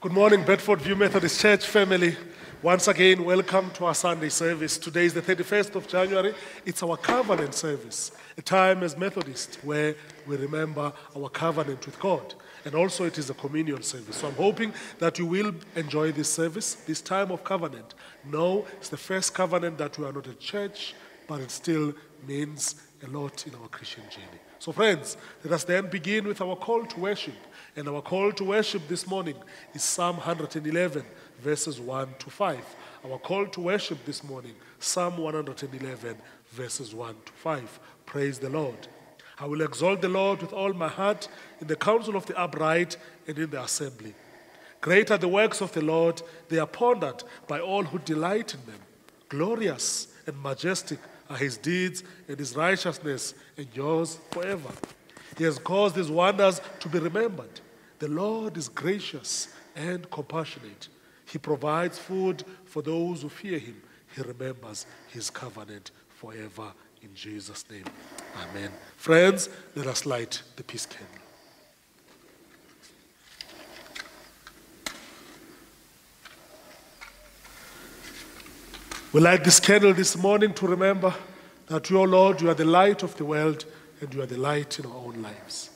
Good morning, Bedfordview Methodist Church family. Once again, welcome to our Sunday service. Today is the 31st of January. It's our covenant service, a time as Methodists where we remember our covenant with God. And also, it is a communion service. So I'm hoping that you will enjoy this service, this time of covenant. No, it's the first covenant that we are not a church, but it still means a lot in our Christian journey. So, friends, let us then begin with our call to worship. And our call to worship this morning is Psalm 111, verses 1 to 5. Our call to worship this morning, Psalm 111, verses 1 to 5. Praise the Lord. I will exalt the Lord with all my heart in the council of the upright and in the assembly. Great are the works of the Lord, they are pondered by all who delight in them. Glorious and majestic are his deeds, and his righteousness endures forever. He has caused his wonders to be remembered. The Lord is gracious and compassionate. He provides food for those who fear him. He remembers his covenant forever. In Jesus' name, amen. Friends, let us light the peace candle. We light this candle this morning to remember that your Lord, you are the light of the world and you are the light in our own lives.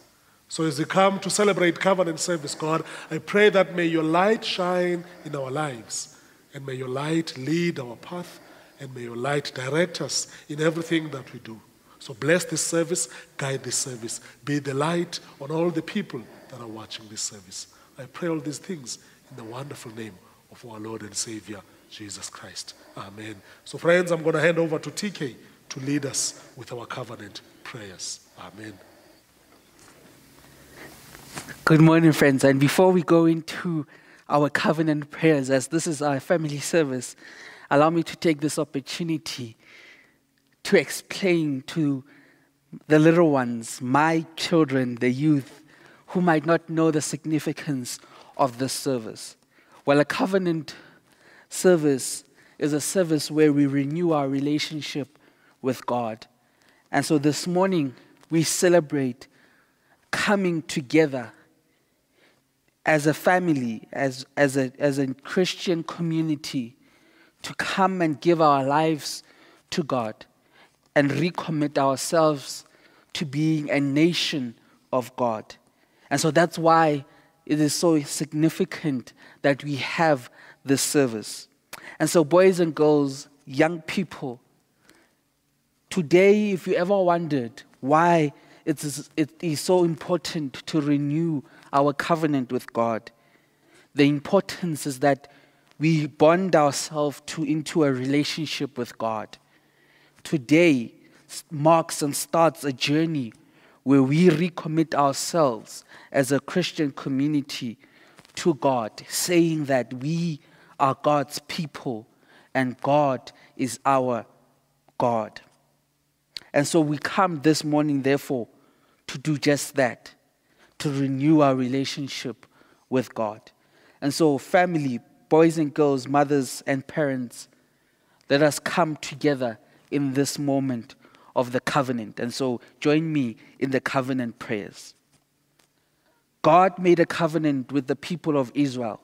So as we come to celebrate covenant service, God, I pray that may your light shine in our lives and may your light lead our path and may your light direct us in everything that we do. So bless this service, guide this service, be the light on all the people that are watching this service. I pray all these things in the wonderful name of our Lord and Savior, Jesus Christ. Amen. So, friends, I'm going to hand over to TK to lead us with our covenant prayers. Amen. Good morning, friends. And before we go into our covenant prayers, as this is our family service, allow me to take this opportunity to explain to the little ones, my children, the youth, who might not know the significance of this service. Well, a covenant service is a service where we renew our relationship with God. And so this morning, we celebrate coming together as a family, as, as, a, as a Christian community, to come and give our lives to God and recommit ourselves to being a nation of God. And so that's why it is so significant that we have this service. And so, boys and girls, young people, today, if you ever wondered why it is, it is so important to renew our covenant with God, the importance is that we bond ourselves to, into a relationship with God. Today marks and starts a journey where we recommit ourselves as a Christian community to God, saying that we are God's people and God is our God. And so we come this morning, therefore, to do just that, to renew our relationship with God. And so, family, boys and girls, mothers and parents, let us come together in this moment of the covenant. And so, join me in the covenant prayers. God made a covenant with the people of Israel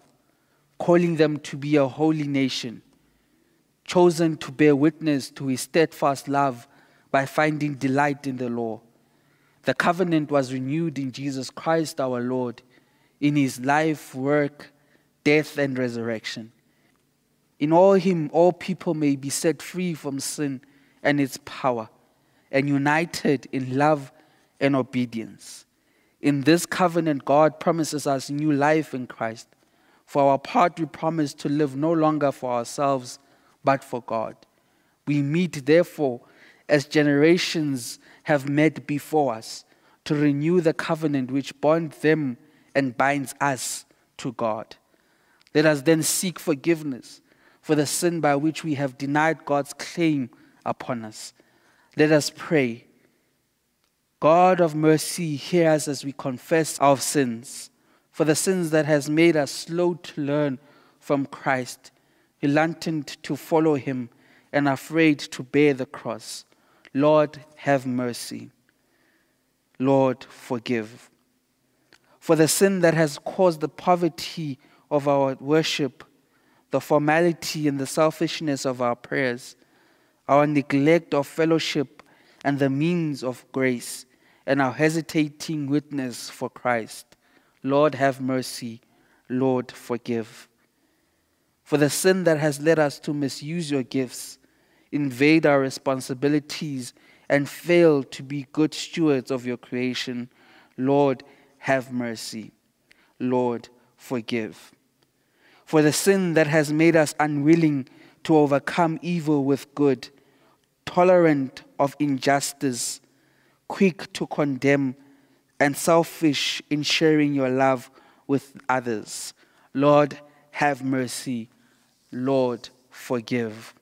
calling them to be a holy nation, chosen to bear witness to his steadfast love by finding delight in the law. The covenant was renewed in Jesus Christ our Lord, in his life, work, death, and resurrection. In all him, all people may be set free from sin and its power, and united in love and obedience. In this covenant, God promises us new life in Christ for our part, we promise to live no longer for ourselves, but for God. We meet, therefore, as generations have met before us, to renew the covenant which bonds them and binds us to God. Let us then seek forgiveness for the sin by which we have denied God's claim upon us. Let us pray. God of mercy, hear us as we confess our sins for the sins that has made us slow to learn from Christ, reluctant to follow him, and afraid to bear the cross. Lord, have mercy. Lord, forgive. For the sin that has caused the poverty of our worship, the formality and the selfishness of our prayers, our neglect of fellowship and the means of grace, and our hesitating witness for Christ. Lord, have mercy. Lord, forgive. For the sin that has led us to misuse your gifts, invade our responsibilities, and fail to be good stewards of your creation, Lord, have mercy. Lord, forgive. For the sin that has made us unwilling to overcome evil with good, tolerant of injustice, quick to condemn, and selfish in sharing your love with others. Lord, have mercy. Lord, forgive.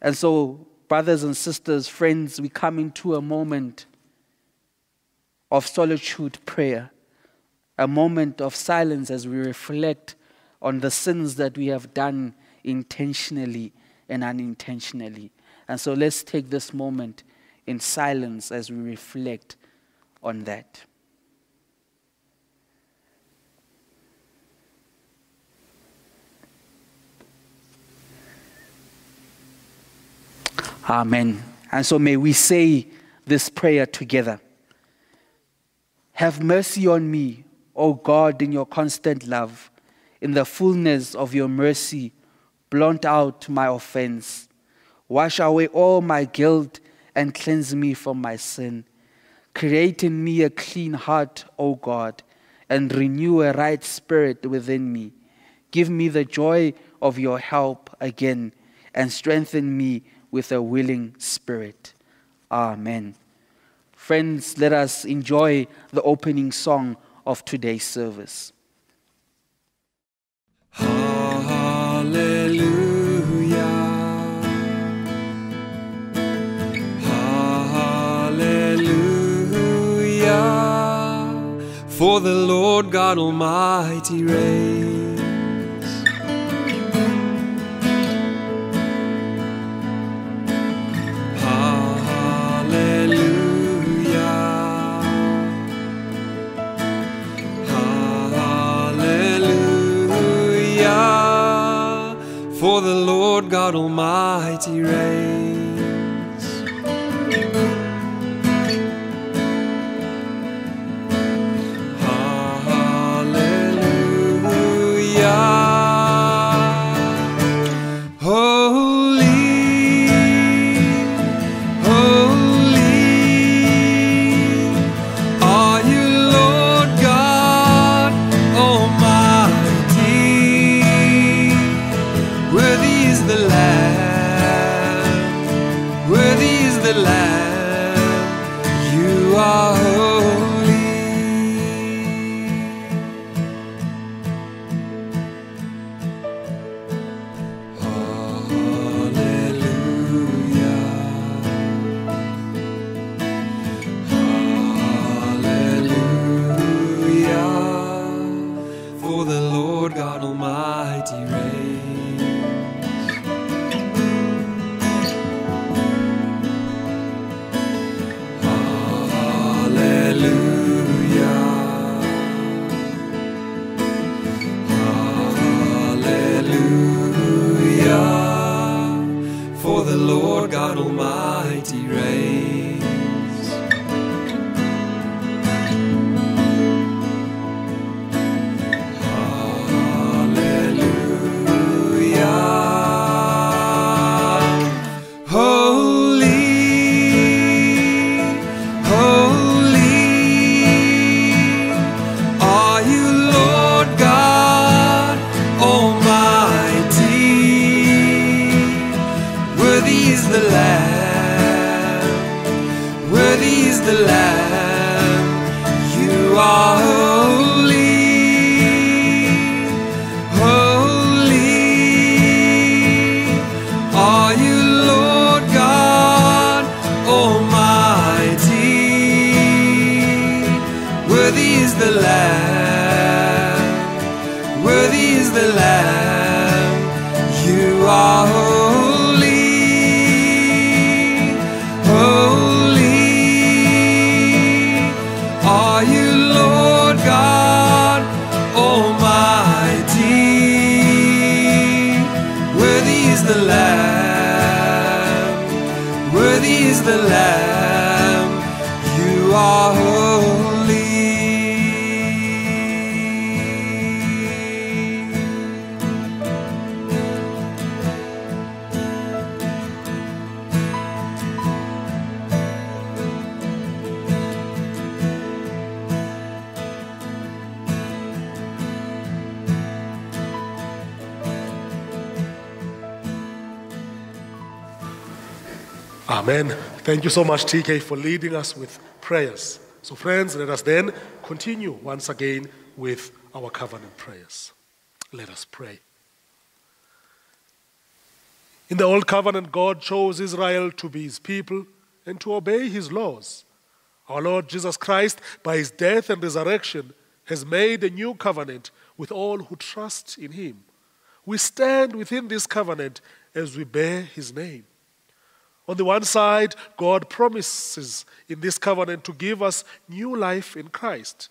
And so, brothers and sisters, friends, we come into a moment of solitude prayer, a moment of silence as we reflect on the sins that we have done intentionally and unintentionally. And so let's take this moment in silence as we reflect on that. Amen. And so may we say this prayer together. Have mercy on me, O God, in your constant love. In the fullness of your mercy, blot out my offense. Wash away all my guilt and cleanse me from my sin. Create in me a clean heart, O God, and renew a right spirit within me. Give me the joy of your help again, and strengthen me with a willing spirit. Amen. Friends, let us enjoy the opening song of today's service. For the Lord God Almighty reigns. Hallelujah. Hallelujah. For the Lord God Almighty reigns. God Almighty Amen. Thank you so much, TK, for leading us with prayers. So, friends, let us then continue once again with our covenant prayers. Let us pray. In the Old Covenant, God chose Israel to be his people and to obey his laws. Our Lord Jesus Christ, by his death and resurrection, has made a new covenant with all who trust in him. We stand within this covenant as we bear his name. On the one side, God promises in this covenant to give us new life in Christ.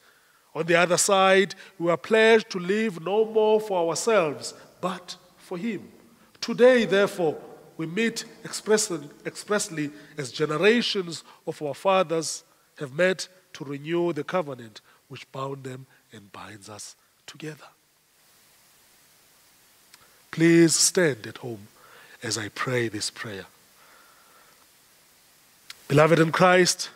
On the other side, we are pledged to live no more for ourselves, but for Him. Today, therefore, we meet expressly, expressly as generations of our fathers have met to renew the covenant which bound them and binds us together. Please stand at home as I pray this prayer. Beloved in Christ,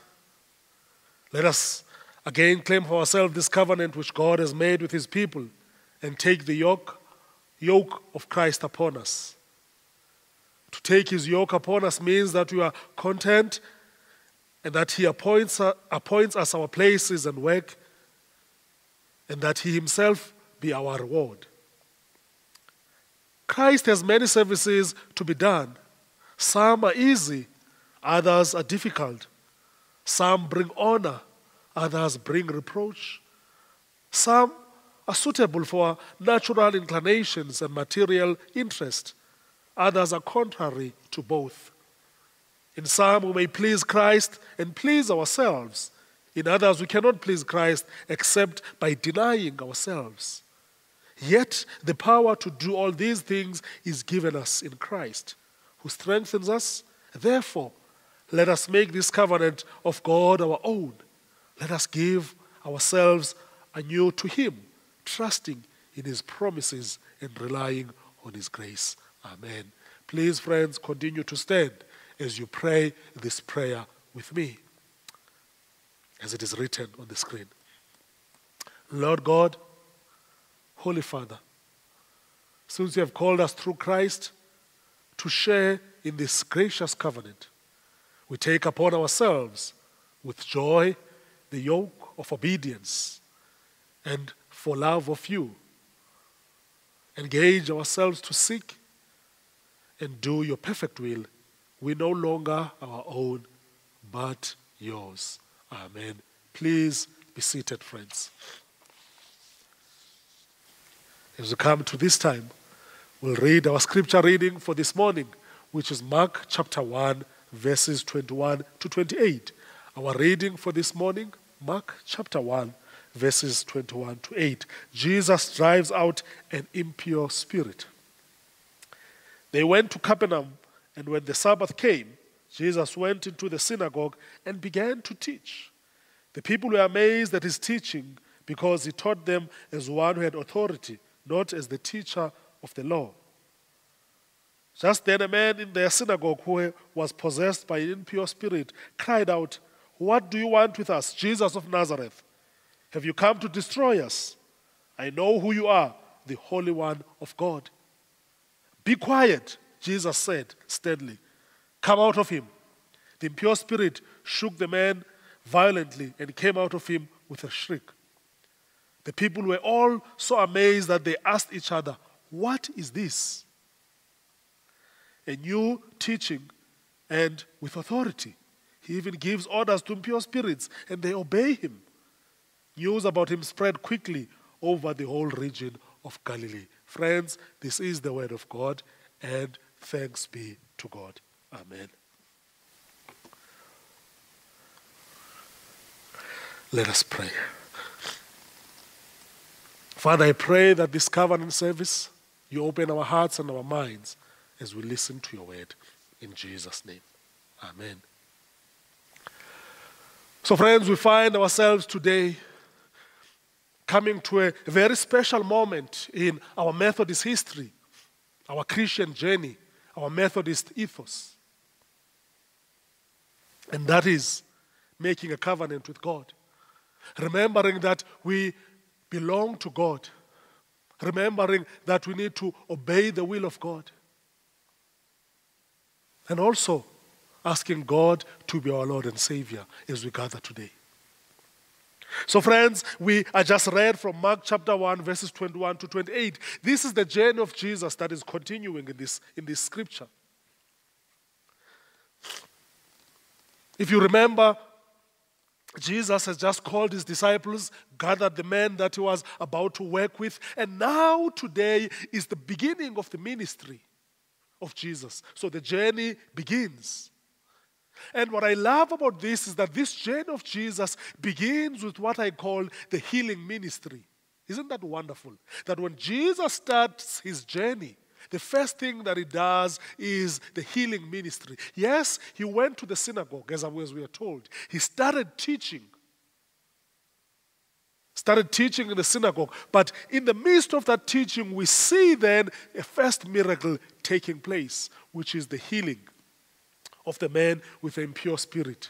let us again claim for ourselves this covenant which God has made with his people and take the yoke, yoke of Christ upon us. To take his yoke upon us means that we are content and that he appoints, appoints us our places and work and that he himself be our reward. Christ has many services to be done. Some are easy, others are difficult. Some bring honor, others bring reproach. Some are suitable for natural inclinations and material interest, others are contrary to both. In some, we may please Christ and please ourselves. In others, we cannot please Christ except by denying ourselves. Yet, the power to do all these things is given us in Christ, who strengthens us. Therefore, let us make this covenant of God our own. Let us give ourselves anew to Him, trusting in His promises and relying on His grace. Amen. Please, friends, continue to stand as you pray this prayer with me, as it is written on the screen. Lord God, Holy Father, since you have called us through Christ to share in this gracious covenant, we take upon ourselves with joy the yoke of obedience and for love of you. Engage ourselves to seek and do your perfect will. We no longer our own, but yours. Amen. Please be seated, friends. As we come to this time, we'll read our scripture reading for this morning, which is Mark chapter 1, verses 21 to 28. Our reading for this morning, Mark chapter 1, verses 21 to 8. Jesus drives out an impure spirit. They went to Capernaum, and when the Sabbath came, Jesus went into the synagogue and began to teach. The people were amazed at his teaching because he taught them as one who had authority, not as the teacher of the law. Just then, a man in their synagogue who was possessed by an impure spirit cried out, What do you want with us, Jesus of Nazareth? Have you come to destroy us? I know who you are, the Holy One of God. Be quiet, Jesus said steadily. Come out of him. The impure spirit shook the man violently and came out of him with a shriek. The people were all so amazed that they asked each other, What is this? A new teaching and with authority. He even gives orders to impure spirits and they obey him. News about him spread quickly over the whole region of Galilee. Friends, this is the word of God, and thanks be to God. Amen. Let us pray. Father, I pray that this covenant service, you open our hearts and our minds as we listen to your word. In Jesus' name. Amen So, friends, we find ourselves today coming to a very special moment in our Methodist history, our Christian journey, our Methodist ethos. And that is making a covenant with God. Remembering that we belong to God. Remembering that we need to obey the will of God. And also asking God to be our Lord and Savior as we gather today. So, friends, we I just read from Mark chapter 1, verses 21 to 28. This is the journey of Jesus that is continuing in this, in this scripture. If you remember, Jesus has just called his disciples, gathered the men that he was about to work with, and now today is the beginning of the ministry of Jesus. So the journey begins. And what I love about this is that this journey of Jesus begins with what I call the healing ministry. Isn't that wonderful? That when Jesus starts his journey, the first thing that he does is the healing ministry. Yes, he went to the synagogue, as we are told. He started teaching. Started teaching in the synagogue. But in the midst of that teaching, we see then a first miracle taking place, which is the healing of the man with the impure spirit.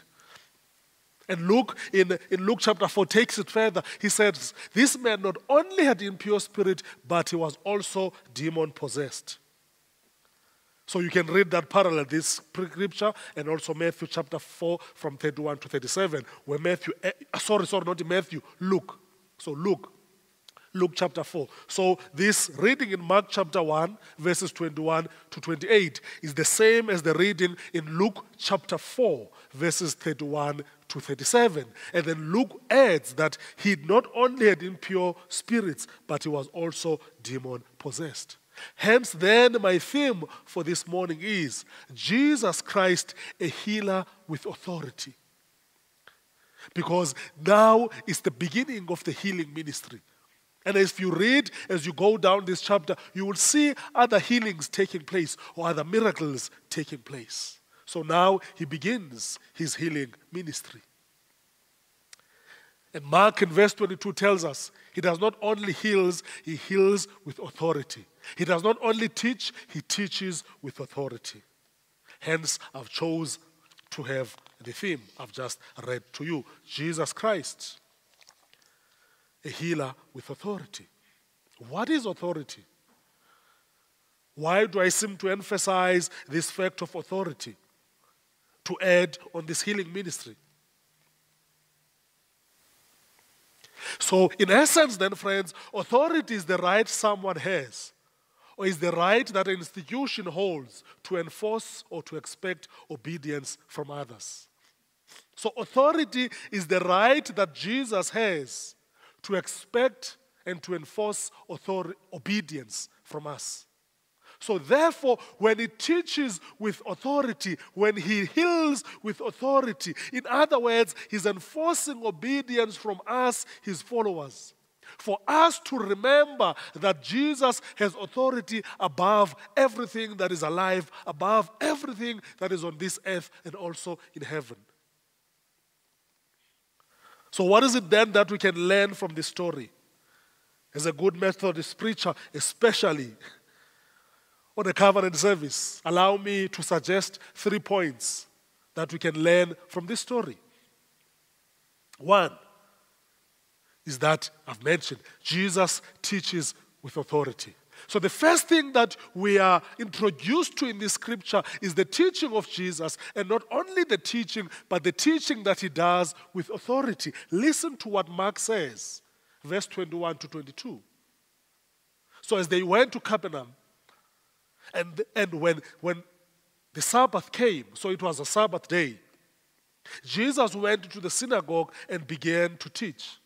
And Luke, in, in Luke chapter 4, takes it further. He says, This man not only had impure spirit, but he was also demon possessed. So you can read that parallel, this scripture, and also Matthew chapter 4 from 31 to 37, where Matthew, eh, sorry, sorry, not Matthew, Luke. So Luke Luke chapter 4. So, this reading in Mark chapter 1, verses 21 to 28, is the same as the reading in Luke chapter 4, verses 31 to 37. And then Luke adds that he not only had impure spirits, but he was also demon possessed. Hence, then, my theme for this morning is Jesus Christ, a healer with authority. Because now is the beginning of the healing ministry. And if you read, as you go down this chapter, you will see other healings taking place or other miracles taking place. So now he begins his healing ministry. And Mark in verse 22 tells us he does not only heals, he heals with authority. He does not only teach, he teaches with authority. Hence, I've chose to have the theme I've just read to you Jesus Christ a healer with authority. What is authority? Why do I seem to emphasize this fact of authority to add on this healing ministry? So, in essence, then, friends, authority is the right someone has, or is the right that an institution holds to enforce or to expect obedience from others. So, authority is the right that Jesus has to expect and to enforce obedience from us. So, therefore, when he teaches with authority, when he heals with authority, in other words, he's enforcing obedience from us, his followers. For us to remember that Jesus has authority above everything that is alive, above everything that is on this earth and also in heaven. So, what is it then that we can learn from this story? As a good Methodist preacher, especially on a covenant service, allow me to suggest three points that we can learn from this story. One is that I've mentioned Jesus teaches with authority. So, the first thing that we are introduced to in this scripture is the teaching of Jesus, and not only the teaching, but the teaching that he does with authority. Listen to what Mark says, verse 21 to 22. So, as they went to Capernaum, and, and when, when the Sabbath came, so it was a Sabbath day, Jesus went to the synagogue and began to teach.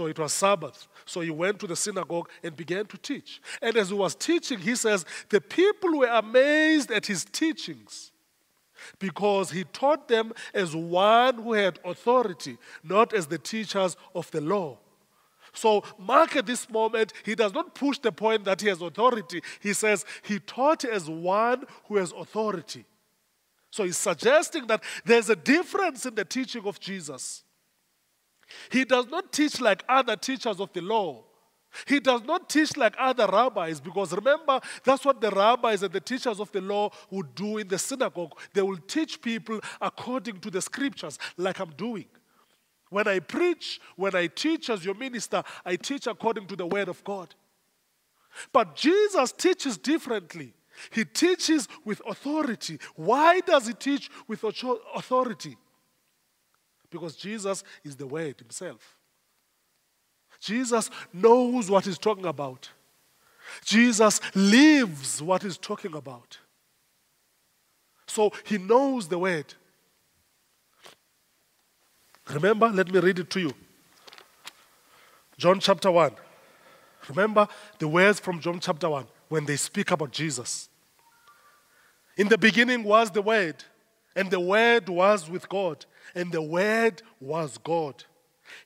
So it was Sabbath. So he went to the synagogue and began to teach. And as he was teaching, he says, the people were amazed at his teachings because he taught them as one who had authority, not as the teachers of the law. So, Mark at this moment, he does not push the point that he has authority. He says he taught as one who has authority. So he's suggesting that there's a difference in the teaching of Jesus. He does not teach like other teachers of the law. He does not teach like other rabbis because remember, that's what the rabbis and the teachers of the law would do in the synagogue. They will teach people according to the scriptures, like I'm doing. When I preach, when I teach as your minister, I teach according to the word of God. But Jesus teaches differently. He teaches with authority. Why does he teach with authority? Because Jesus is the Word Himself. Jesus knows what He's talking about. Jesus lives what He's talking about. So He knows the Word. Remember, let me read it to you. John chapter 1. Remember the words from John chapter 1 when they speak about Jesus. In the beginning was the Word, and the Word was with God, and the Word was God.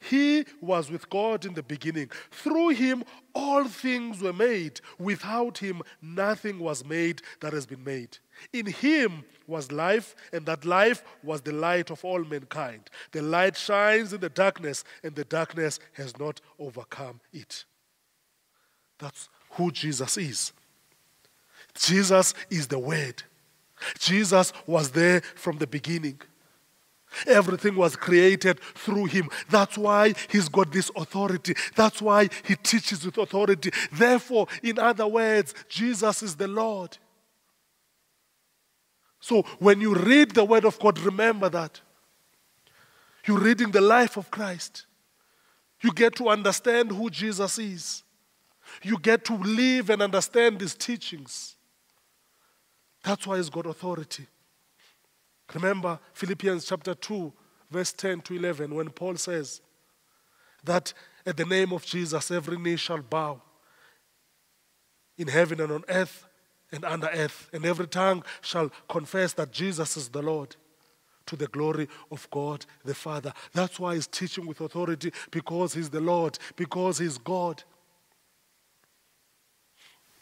He was with God in the beginning. Through him, all things were made. Without him, nothing was made that has been made. In him was life, and that life was the light of all mankind. The light shines in the darkness, and the darkness has not overcome it. That's who Jesus is. Jesus is the Word. Jesus was there from the beginning. Everything was created through him. That's why he's got this authority. That's why he teaches with authority. Therefore, in other words, Jesus is the Lord. So when you read the Word of God, remember that. You're reading the life of Christ. You get to understand who Jesus is. You get to live and understand his teachings. That's why he's got authority. Remember Philippians chapter 2, verse 10 to 11, when Paul says that at the name of Jesus every knee shall bow in heaven and on earth and under earth, and every tongue shall confess that Jesus is the Lord to the glory of God the Father. That's why he's teaching with authority because he's the Lord, because he's God.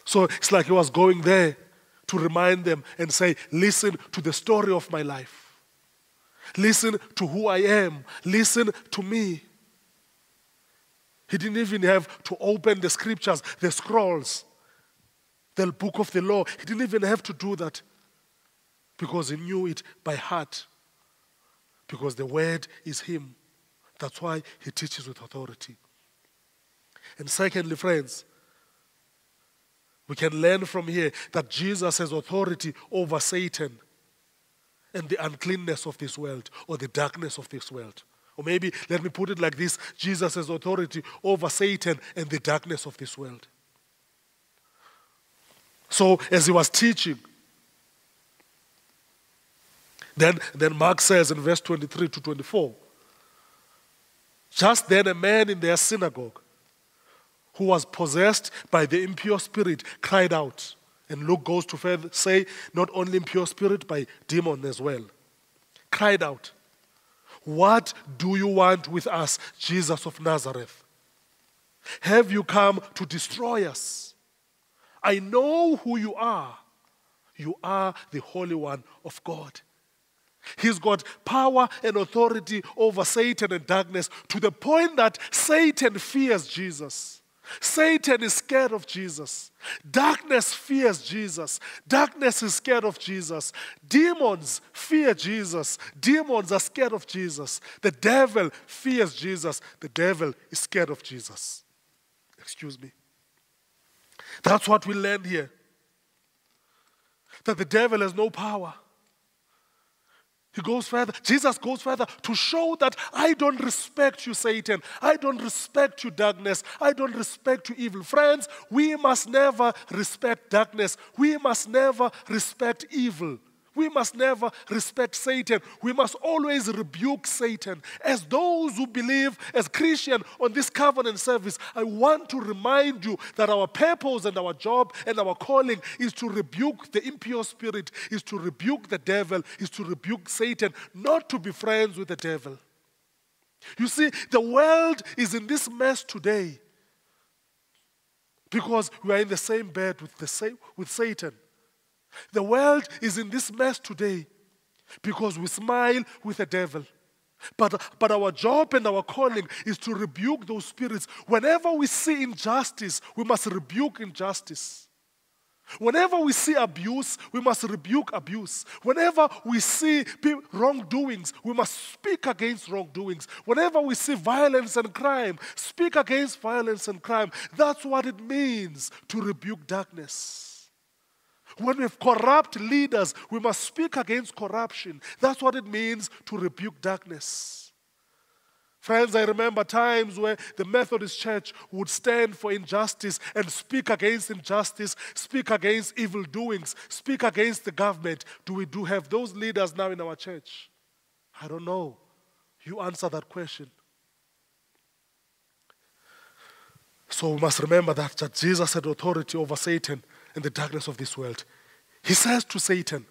So it's like he was going there to remind them and say, Listen to the story of my life. Listen to who I am. Listen to me. He didn't even have to open the scriptures, the scrolls, the book of the law. He didn't even have to do that because he knew it by heart. Because the word is him. That's why he teaches with authority. And secondly, friends, we can learn from here that Jesus has authority over Satan and the uncleanness of this world or the darkness of this world. Or maybe, let me put it like this Jesus has authority over Satan and the darkness of this world. So, as he was teaching, then, then Mark says in verse 23 to 24, just then a man in their synagogue who was possessed by the impure spirit cried out. And Luke goes to further say, not only impure spirit, by demon as well. Cried out, What do you want with us, Jesus of Nazareth? Have you come to destroy us? I know who you are. You are the Holy One of God. He's got power and authority over Satan and darkness to the point that Satan fears Jesus. Satan is scared of Jesus. Darkness fears Jesus. Darkness is scared of Jesus. Demons fear Jesus. Demons are scared of Jesus. The devil fears Jesus. The devil is scared of Jesus. Excuse me. That's what we learn here. That the devil has no power. He goes further. Jesus goes further to show that I don't respect you, Satan. I don't respect you, darkness. I don't respect you, evil. Friends, we must never respect darkness. We must never respect evil. We must never respect Satan. We must always rebuke Satan. As those who believe as Christian on this covenant service, I want to remind you that our purpose and our job and our calling is to rebuke the impure spirit, is to rebuke the devil, is to rebuke Satan, not to be friends with the devil. You see, the world is in this mess today because we are in the same bed with, the with Satan. The world is in this mess today because we smile with the devil. But, but our job and our calling is to rebuke those spirits. Whenever we see injustice, we must rebuke injustice. Whenever we see abuse, we must rebuke abuse. Whenever we see wrongdoings, we must speak against wrongdoings. Whenever we see violence and crime, speak against violence and crime. That's what it means to rebuke darkness. When we have corrupt leaders, we must speak against corruption. That's what it means to rebuke darkness. Friends, I remember times where the Methodist Church would stand for injustice and speak against injustice, speak against evil doings, speak against the government. Do we do have those leaders now in our church? I don't know. You answer that question. So we must remember that, Jesus had authority over Satan and the darkness of this world. He says to Satan,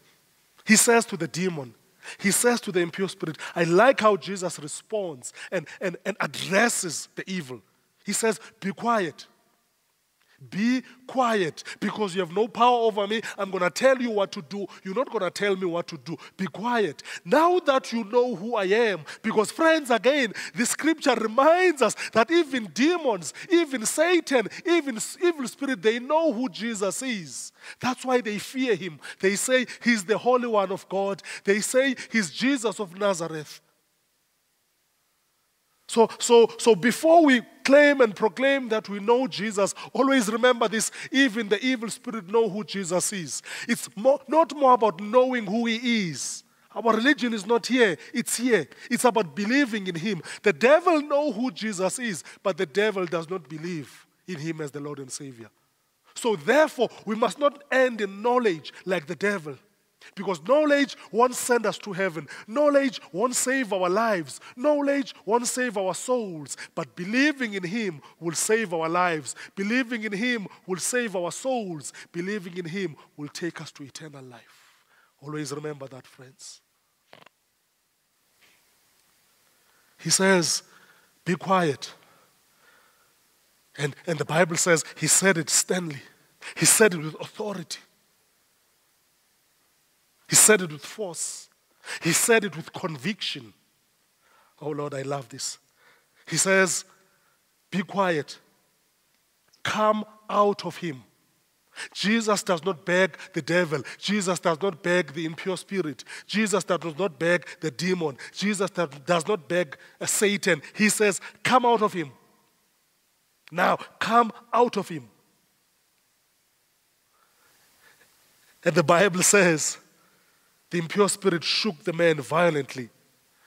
he says to the demon, he says to the impure spirit, I like how Jesus responds and, and, and addresses the evil. He says, Be quiet. Be quiet because you have no power over me. I'm going to tell you what to do. You're not going to tell me what to do. Be quiet. Now that you know who I am, because, friends, again, the scripture reminds us that even demons, even Satan, even evil spirit, they know who Jesus is. That's why they fear him. They say he's the Holy One of God, they say he's Jesus of Nazareth. So, so, so before we claim and proclaim that we know Jesus, always remember this, even the evil spirit know who Jesus is. It's more, not more about knowing who he is. Our religion is not here, it's here. It's about believing in him. The devil know who Jesus is, but the devil does not believe in him as the Lord and Savior. So therefore, we must not end in knowledge like the devil. Because knowledge won't send us to heaven. Knowledge won't save our lives. Knowledge won't save our souls. But believing in Him will save our lives. Believing in Him will save our souls. Believing in Him will take us to eternal life. Always remember that, friends. He says, Be quiet. And, and the Bible says He said it sternly, He said it with authority. He said it with force. He said it with conviction. Oh Lord, I love this. He says, Be quiet. Come out of him. Jesus does not beg the devil. Jesus does not beg the impure spirit. Jesus does not beg the demon. Jesus does not beg uh, Satan. He says, Come out of him. Now, come out of him. And the Bible says, the impure spirit shook the man violently.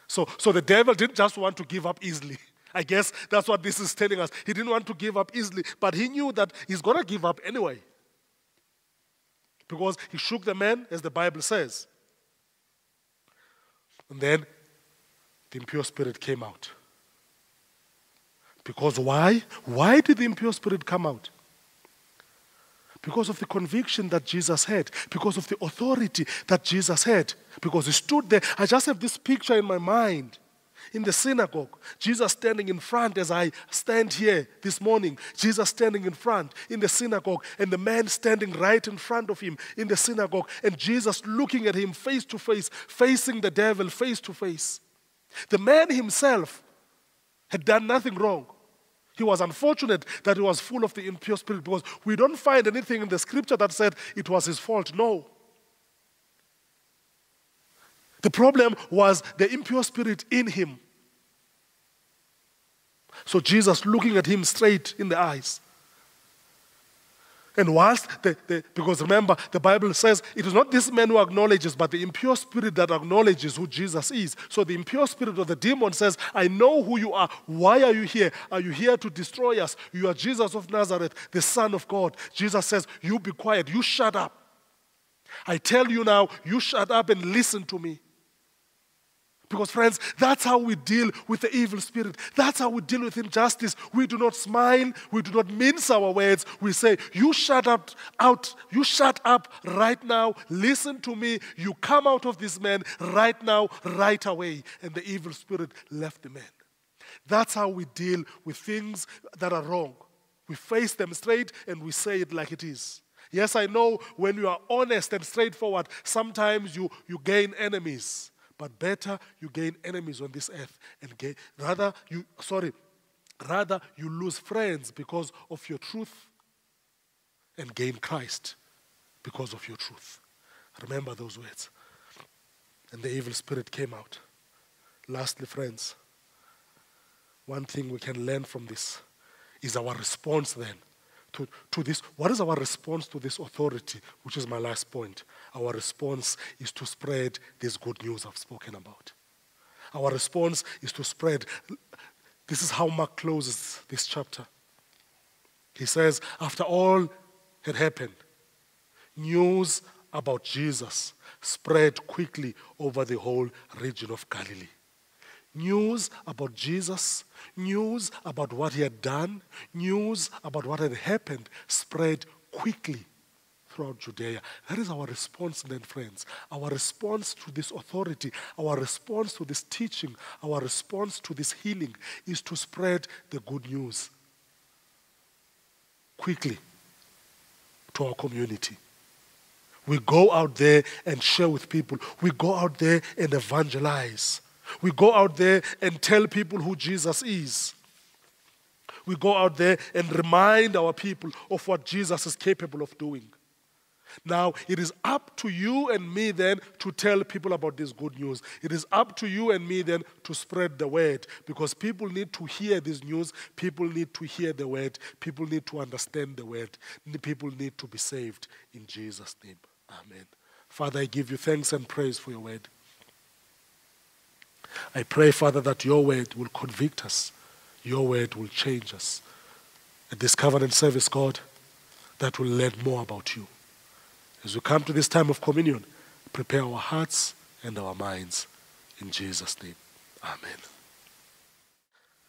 So, so the devil didn't just want to give up easily. I guess that's what this is telling us. He didn't want to give up easily, but he knew that he's going to give up anyway. Because he shook the man, as the Bible says. And then the impure spirit came out. Because why? Why did the impure spirit come out? Because of the conviction that Jesus had, because of the authority that Jesus had, because he stood there. I just have this picture in my mind in the synagogue. Jesus standing in front as I stand here this morning. Jesus standing in front in the synagogue, and the man standing right in front of him in the synagogue, and Jesus looking at him face to face, facing the devil face to face. The man himself had done nothing wrong. He was unfortunate that he was full of the impure spirit because we don't find anything in the scripture that said it was his fault. No. The problem was the impure spirit in him. So Jesus looking at him straight in the eyes and whilst, the, the, because remember, the Bible says it is not this man who acknowledges, but the impure spirit that acknowledges who Jesus is. So the impure spirit of the demon says, I know who you are. Why are you here? Are you here to destroy us? You are Jesus of Nazareth, the Son of God. Jesus says, You be quiet, you shut up. I tell you now, you shut up and listen to me. Because, friends, that's how we deal with the evil spirit. That's how we deal with injustice. We do not smile. We do not mince our words. We say, You shut up out. You shut up right now. Listen to me. You come out of this man right now, right away. And the evil spirit left the man. That's how we deal with things that are wrong. We face them straight and we say it like it is. Yes, I know when you are honest and straightforward, sometimes you, you gain enemies. But better you gain enemies on this earth and gain, rather you sorry, rather you lose friends because of your truth and gain Christ because of your truth. Remember those words. And the evil spirit came out. Lastly, friends, one thing we can learn from this is our response then to, to this. What is our response to this authority, which is my last point? Our response is to spread this good news I've spoken about. Our response is to spread. This is how Mark closes this chapter. He says, after all had happened, news about Jesus spread quickly over the whole region of Galilee. News about Jesus, news about what he had done, news about what had happened spread quickly throughout Judea. That is our response, then, friends. Our response to this authority, our response to this teaching, our response to this healing is to spread the good news quickly to our community. We go out there and share with people. We go out there and evangelize. We go out there and tell people who Jesus is. We go out there and remind our people of what Jesus is capable of doing. Now, it is up to you and me then to tell people about this good news. It is up to you and me then to spread the word because people need to hear this news. People need to hear the word. People need to understand the word. People need to be saved in Jesus' name. Amen. Father, I give you thanks and praise for your word. I pray, Father, that your word will convict us, your word will change us. At this covenant service, God, that will learn more about you. As we come to this time of communion, prepare our hearts and our minds. In Jesus' name, Amen.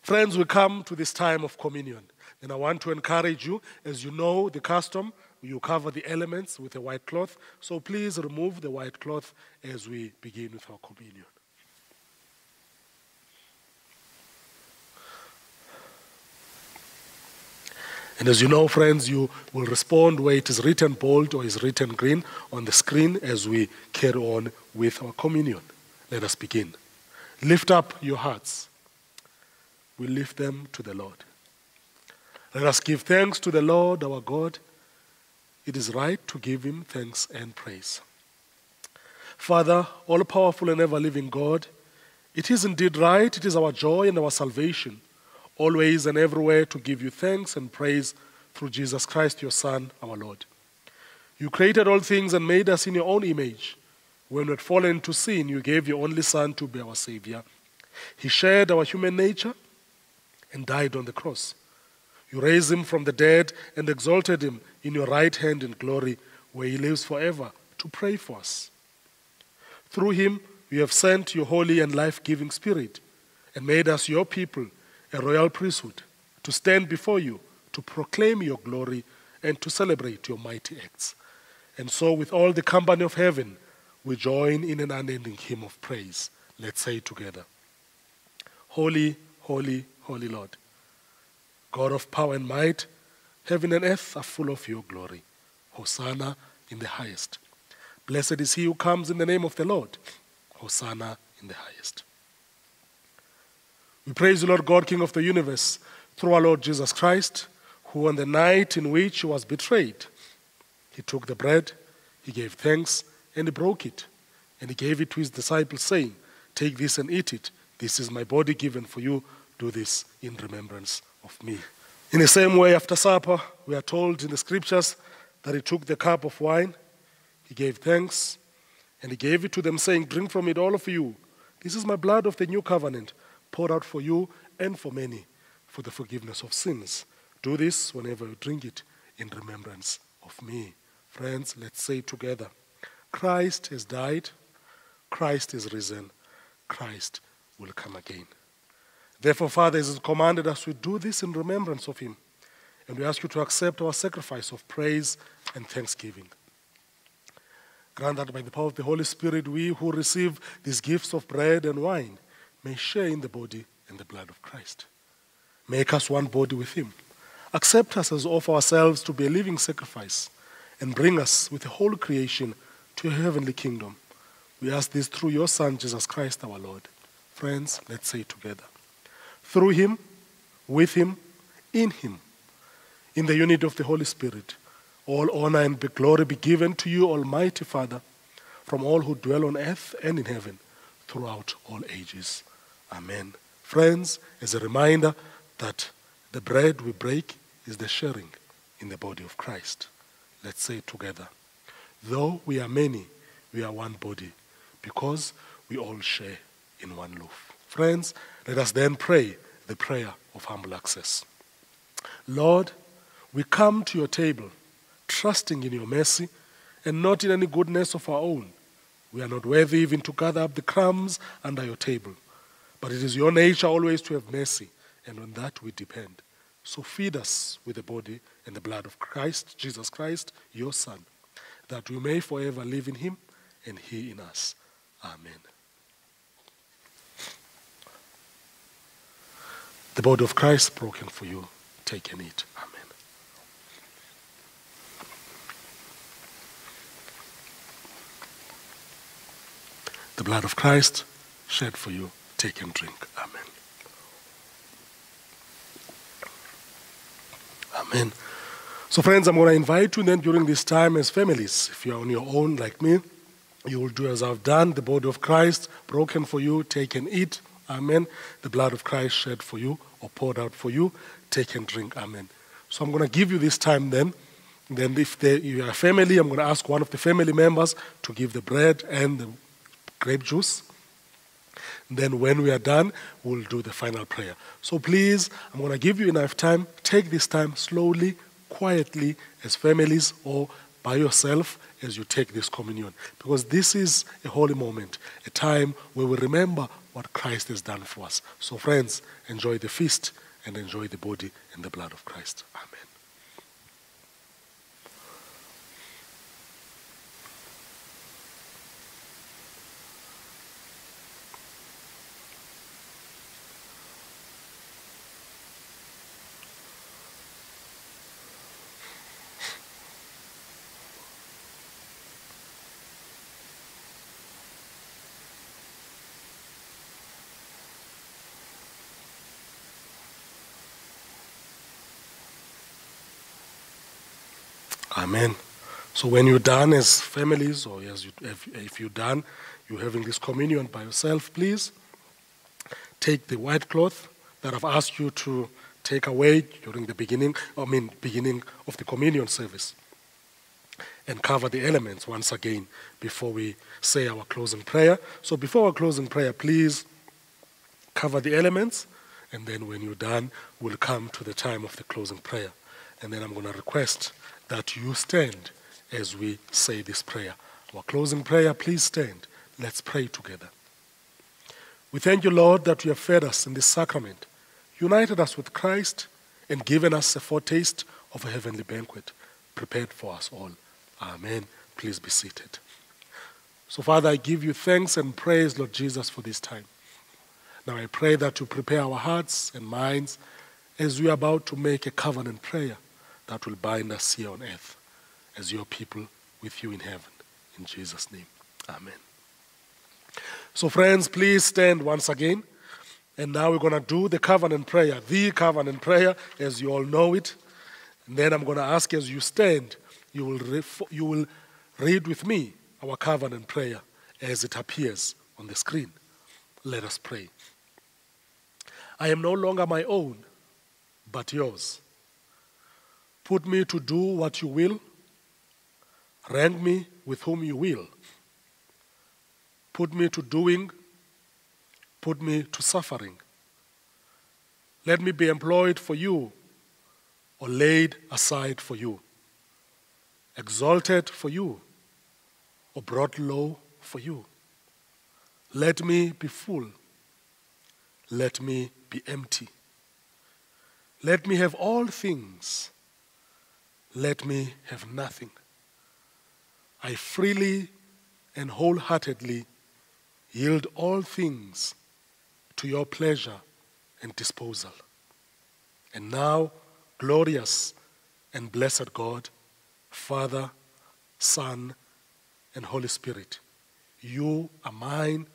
Friends, we come to this time of communion. And I want to encourage you, as you know the custom, you cover the elements with a white cloth. So please remove the white cloth as we begin with our communion. And as you know, friends, you will respond where it is written bold or is written green on the screen as we carry on with our communion. Let us begin. Lift up your hearts. We lift them to the Lord. Let us give thanks to the Lord our God. It is right to give him thanks and praise. Father, all powerful and ever living God, it is indeed right, it is our joy and our salvation always and everywhere to give you thanks and praise through Jesus Christ, your Son, our Lord. You created all things and made us in your own image. When we had fallen into sin, you gave your only Son to be our Savior. He shared our human nature and died on the cross. You raised him from the dead and exalted him in your right hand in glory, where he lives forever to pray for us. Through him, you have sent your holy and life giving Spirit and made us your people a royal priesthood, to stand before you, to proclaim your glory, and to celebrate your mighty acts. And so, with all the company of heaven, we join in an unending hymn of praise. Let's say together Holy, holy, holy Lord, God of power and might, heaven and earth are full of your glory. Hosanna in the highest. Blessed is he who comes in the name of the Lord. Hosanna in the highest. We praise the Lord God, King of the universe, through our Lord Jesus Christ, who on the night in which he was betrayed, he took the bread, he gave thanks, and he broke it. And he gave it to his disciples, saying, Take this and eat it. This is my body given for you. Do this in remembrance of me. In the same way, after supper, we are told in the scriptures that he took the cup of wine, he gave thanks, and he gave it to them, saying, Drink from it, all of you. This is my blood of the new covenant poured out for you and for many for the forgiveness of sins. Do this whenever you drink it in remembrance of me. Friends, let's say together Christ has died, Christ is risen, Christ will come again. Therefore, Father, as commanded us, we do this in remembrance of him. And we ask you to accept our sacrifice of praise and thanksgiving. Grant that by the power of the Holy Spirit, we who receive these gifts of bread and wine may share in the body and the blood of Christ. Make us one body with Him. Accept us as of ourselves to be a living sacrifice, and bring us with the whole creation to your heavenly kingdom. We ask this through your Son, Jesus Christ our Lord. Friends, let's say together. Through him, with him, in him, in the unity of the Holy Spirit, all honor and glory be given to you, Almighty Father, from all who dwell on earth and in heaven, throughout all ages. Amen. Friends, as a reminder that the bread we break is the sharing in the body of Christ. Let's say it together. Though we are many, we are one body because we all share in one loaf. Friends, let us then pray the prayer of humble access. Lord, we come to your table trusting in your mercy and not in any goodness of our own. We are not worthy even to gather up the crumbs under your table. But it is your nature always to have mercy, and on that we depend. So feed us with the body and the blood of Christ, Jesus Christ, your Son, that we may forever live in him and he in us. Amen. The body of Christ broken for you. Take and eat. Amen. The blood of Christ shed for you. Take and drink. Amen. Amen. So, friends, I'm going to invite you then during this time as families. If you're on your own like me, you will do as I've done. The body of Christ broken for you. Take and eat. Amen. The blood of Christ shed for you or poured out for you. Take and drink. Amen. So I'm going to give you this time then. Then, if you are family, I'm going to ask one of the family members to give the bread and the grape juice. Then, when we are done, we'll do the final prayer. So, please, I'm going to give you enough time. Take this time slowly, quietly, as families or by yourself as you take this communion. Because this is a holy moment, a time where we remember what Christ has done for us. So, friends, enjoy the feast and enjoy the body and the blood of Christ. Amen. Amen. So when you're done as families, or as you, if, if you're done, you're having this communion by yourself, please take the white cloth that I've asked you to take away during the beginning, I mean, beginning of the communion service, and cover the elements once again before we say our closing prayer. So before our closing prayer, please cover the elements, and then when you're done, we'll come to the time of the closing prayer. And then I'm going to request that you stand as we say this prayer. Our closing prayer, please stand. Let's pray together. We thank you, Lord, that you have fed us in this sacrament, united us with Christ, and given us a foretaste of a heavenly banquet prepared for us all. Amen. Please be seated. So, Father, I give you thanks and praise, Lord Jesus, for this time. Now I pray that you prepare our hearts and minds as we are about to make a covenant prayer that will bind us here on earth as your people with you in heaven. In Jesus' name, Amen. So, friends, please stand once again. And now we're going to do the covenant prayer, the covenant prayer, as you all know it. And then I'm going to ask as you stand, you will, you will read with me our covenant prayer as it appears on the screen. Let us pray. I am no longer my own, but yours. Put me to do what you will. Rank me with whom you will. Put me to doing. Put me to suffering. Let me be employed for you or laid aside for you, exalted for you or brought low for you. Let me be full. Let me be empty. Let me have all things. Let me have nothing. I freely and wholeheartedly yield all things to your pleasure and disposal. And now, glorious and blessed God, Father, Son, and Holy Spirit. You are mine,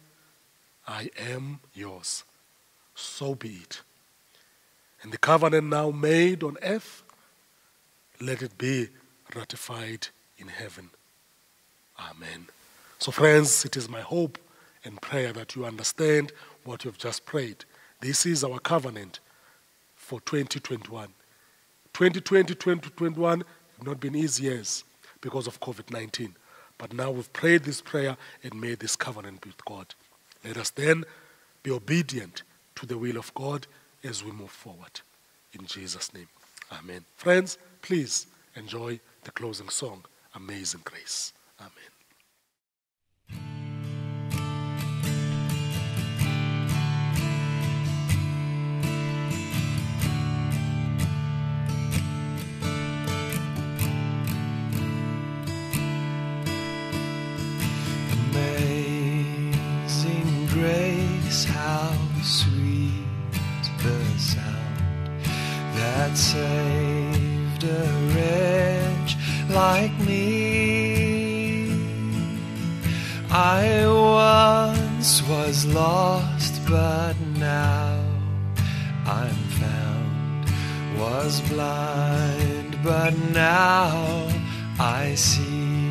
I am yours. So be it. And the covenant now made on earth, let it be ratified in heaven. Amen. So, friends, it is my hope and prayer that you understand what you've just prayed. This is our covenant for 2021. 2020, 2021 have not been easy years because of COVID 19. But now we've prayed this prayer and made this covenant with God. Let us then be obedient to the will of God as we move forward. In Jesus' name. Amen. Friends, please enjoy the closing song, Amazing Grace. Amen. Amazing grace, how sweet the sound that saved was lost, but now I'm found. Was blind, but now I see.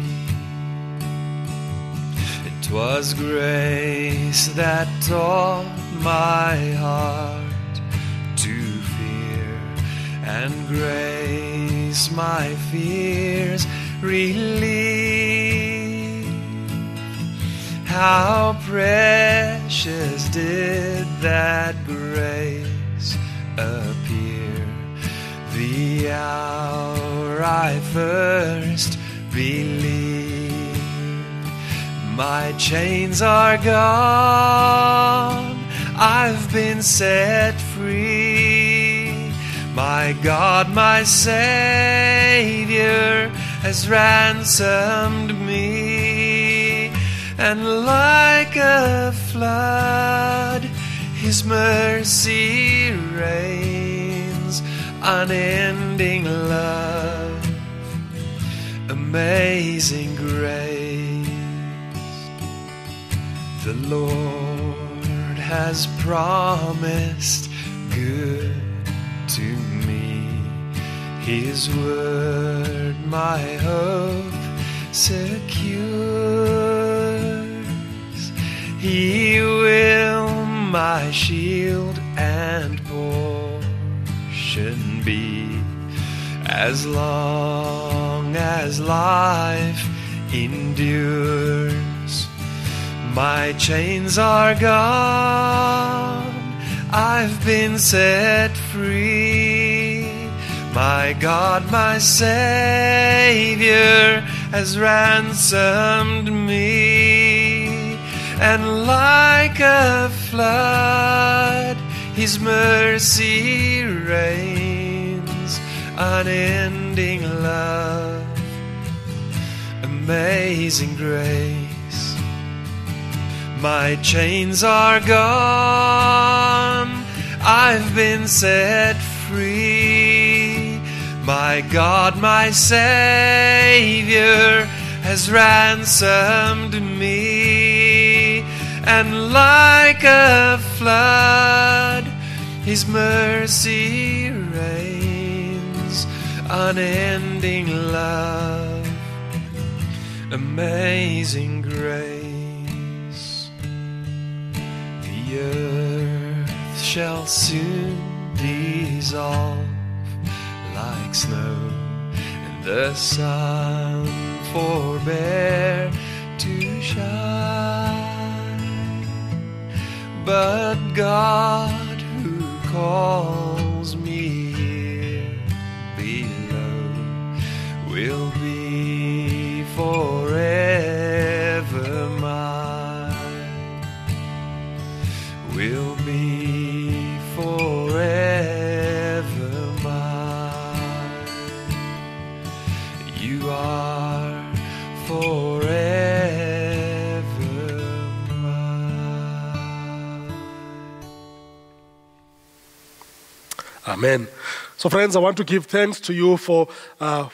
It was grace that taught my heart to fear, and grace my fears relieved. How precious did that grace appear the hour I first believed. My chains are gone, I've been set free. My God, my Savior, has ransomed me, and like a flood, His mercy rains, unending love, amazing grace. The Lord has promised good to me. His word, my hope secures. He will my shield and portion be as long as life endures. My chains are gone, I've been set free. My God, my Savior, has ransomed me, like a flood, His mercy rains, unending love, amazing grace. My chains are gone, I've been set free. My God, my Savior, has ransomed me, and like a flood, His mercy rains, unending love, amazing grace. The earth shall soon dissolve like snow, and the sun forbear to shine. But God, who calls me here below, will be forever mine. Will Amen. So, friends, I want to give thanks to you for uh,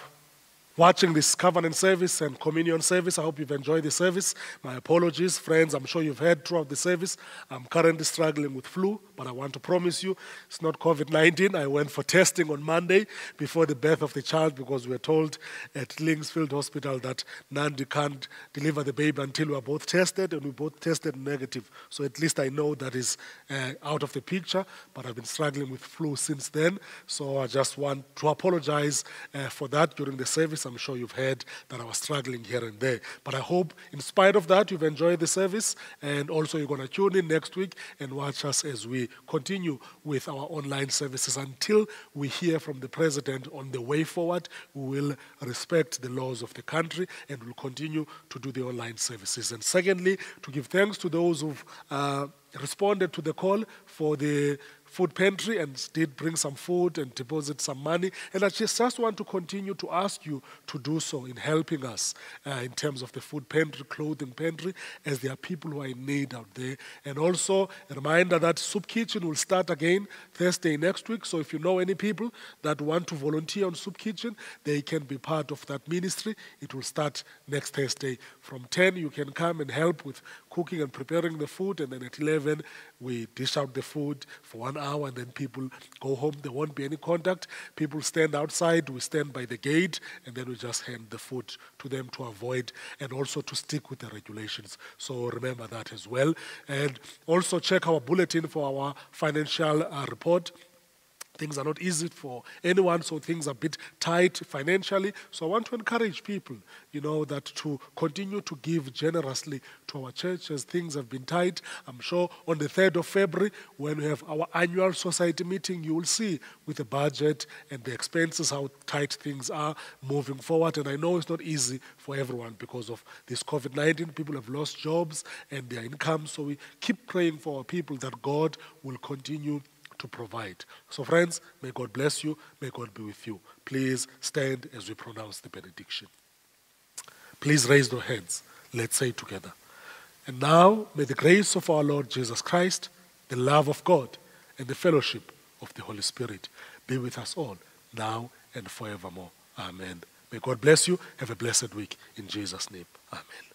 watching this covenant service and communion service. I hope you've enjoyed the service. My apologies, friends. I'm sure you've heard throughout the service. I'm currently struggling with flu, but I want to promise you it's not COVID 19. I went for testing on Monday before the birth of the child because we were told at Linksfield Hospital that Nandi can't deliver the baby until we are both tested, and we both tested negative. So at least I know that is uh, out of the picture, but I've been struggling with flu since then. So I just want to apologize uh, for that during the service. I'm sure you've heard that I was struggling here and there. But I hope, in spite of that, you've enjoyed the service. And also, you're going to tune in next week and watch us as we continue with our online services until we hear from the President on the way forward. We will respect the laws of the country and will continue to do the online services. And secondly, to give thanks to those who've uh, responded to the call for the food pantry and did bring some food and deposit some money. And I just, just want to continue to ask you to do so in helping us uh, in terms of the food pantry, clothing pantry, as there are people who are in need out there. And also a reminder that Soup Kitchen will start again Thursday next week. So if you know any people that want to volunteer on Soup Kitchen, they can be part of that ministry. It will start next Thursday from 10. You can come and help with cooking and preparing the food, and then at 11 we dish out the food for one hour, and then people go home. There won't be any contact. People stand outside. We stand by the gate, and then we just hand the food to them to avoid and also to stick with the regulations. So remember that as well, and also check our bulletin for our financial uh, report. Things are not easy for anyone, so things are a bit tight financially. So I want to encourage people, you know, that to continue to give generously to our church as things have been tight. I'm sure on the 3rd of February, when we have our annual society meeting, you will see with the budget and the expenses how tight things are moving forward. And I know it's not easy for everyone because of this COVID 19. People have lost jobs and their income. So we keep praying for our people that God will continue to provide. So, friends, may God bless you. May God be with you. Please stand as we pronounce the benediction. Please raise your hands. Let's say together. And now, may the grace of our Lord Jesus Christ, the love of God, and the fellowship of the Holy Spirit be with us all, now and forevermore. Amen. May God bless you. Have a blessed week. In Jesus' name. Amen.